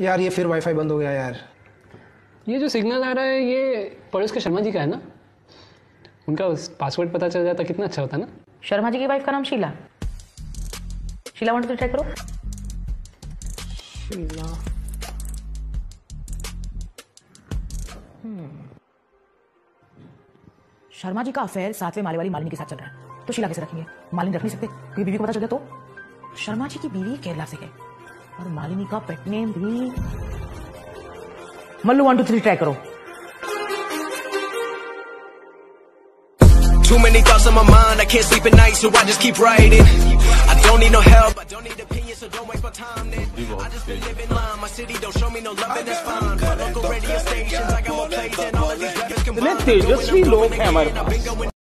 यार ये फिर वाईफाई बंद हो गया यार। ये जो सिग्नल आ रहा है ये पड़ोस के शर्मा जी का है ना? उनका पासवर्ड पता चल जाता कितना अच्छा होता ना? शर्मा जी की वाइफ का नाम Sheela. Sheela one two try करो। हम्म। शर्मा जी का अफेयर सातवें माले वाली मालिनी के साथ चल रहा है। तो शीला कैसे रखेंगे? मालिनी रख नहीं सकते। क्योंकि बीवी को पता चल गया तो? शर्मा जी की बीवी केरला से है। और मालिनी का पेट नेम भी Mallu one two three try करो Too many thoughts on my mind, I can't sleep at night, so I just keep writing. I don't need no help, I don't need opinions, so don't waste my time then. I just been living line, my city don't show me no love, and that's fine. My local radio stations, I got more plays than all of these rappers combined. तेजस्वी लोग हैं हमारे पास